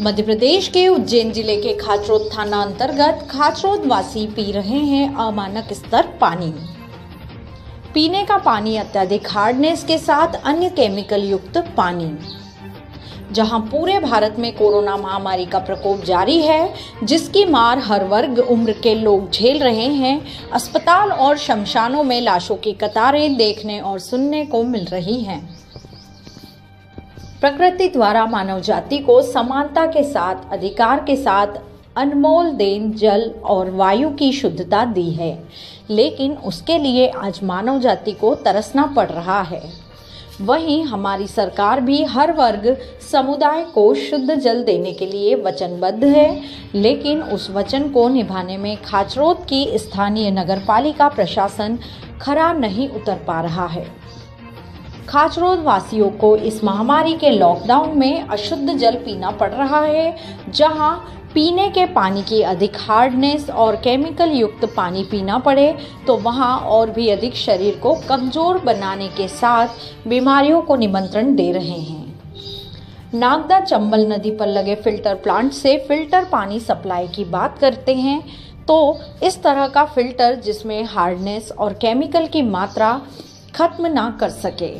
मध्य प्रदेश के उज्जैन ज़िले के खाचरोद थाना अंतर्गत खाचरोद वासी पी रहे हैं अमानक स्तर पानी। पीने का पानी अत्यधिक हार्डनेस के साथ अन्य केमिकल युक्त पानी। जहाँ पूरे भारत में कोरोना महामारी का प्रकोप जारी है, जिसकी मार हर वर्ग उम्र के लोग झेल रहे हैं, अस्पताल और शमशानों में लाशों की कतारें देखने और सुनने को मिल रही हैं। प्रकृति द्वारा मानव जाति को समानता के साथ, अधिकार के साथ, अनमोल देन, जल और वायु की शुद्धता दी है। लेकिन उसके लिए आज मानव जाति को तरसना पड़ रहा है। वहीं हमारी सरकार भी हर वर्ग समुदाय को शुद्ध जल देने के लिए वचनबद्ध है, लेकिन उस वचन को निभाने में खाचरोद की स्थानीय नगरपालिका प्रशासन खरा नहीं उतर पा रहा है। खाचरोद वासियों को इस महामारी के लॉकडाउन में अशुद्ध जल पीना पड़ रहा है, जहाँ पीने के पानी की अधिक हार्डनेस और केमिकल युक्त पानी पीना पड़े तो वहाँ और भी अधिक शरीर को कमज़ोर बनाने के साथ बीमारियों को निमंत्रण दे रहे हैं। नागदा चंबल नदी पर लगे फ़िल्टर प्लांट से फ़िल्टर पानी सप्लाई की बात करते हैं तो इस तरह का फ़िल्टर जिसमें हार्डनेस और केमिकल की मात्रा खत्म ना कर सके।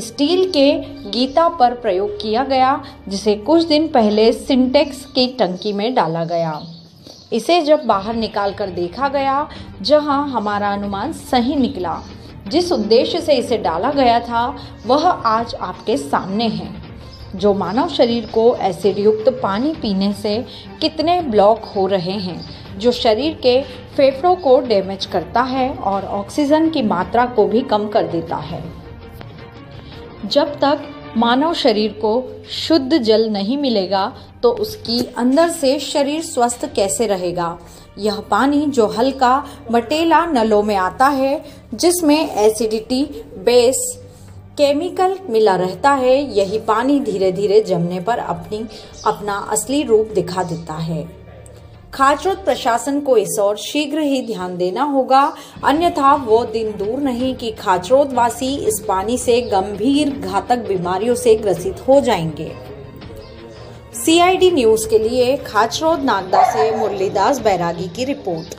स्टील के गीता पर प्रयोग किया गया, जिसे कुछ दिन पहले सिंटेक्स की टंकी में डाला गया। इसे जब बाहर निकाल कर देखा गया, जहाँ हमारा अनुमान सही निकला, जिस उद्देश्य से इसे डाला गया था, वह आज आपके सामने है। जो मानव शरीर को एसिड युक्त पानी पीने से कितने ब्लॉक हो रहे हैं, जो शरीर के फेफड़ों को डैमेज करता है और ऑक्सीजन की मात्रा को भी कम कर देता है। जब तक मानव शरीर को शुद्ध जल नहीं मिलेगा तो उसकी अंदर से शरीर स्वस्थ कैसे रहेगा? यह पानी जो हल्का, मटेला नलों में आता है, जिसमें एसिडिटी, बेस, केमिकल मिला रहता है, यही पानी धीरे धीरे जमने पर अपनी, अपना असली रूप दिखा देता है। खाचरोद प्रशासन को इस और शीघ्र ही ध्यान देना होगा। अन्यथा वो दिन दूर नहीं कि खाचरोद वासी इस पानी से गंभीर घातक बीमारियों से ग्रसित हो जाएँगे। सीआईडी न्यूज़ के लिए खाचरोद नागदा से मुरलीदास बैरागी की रिपोर्ट।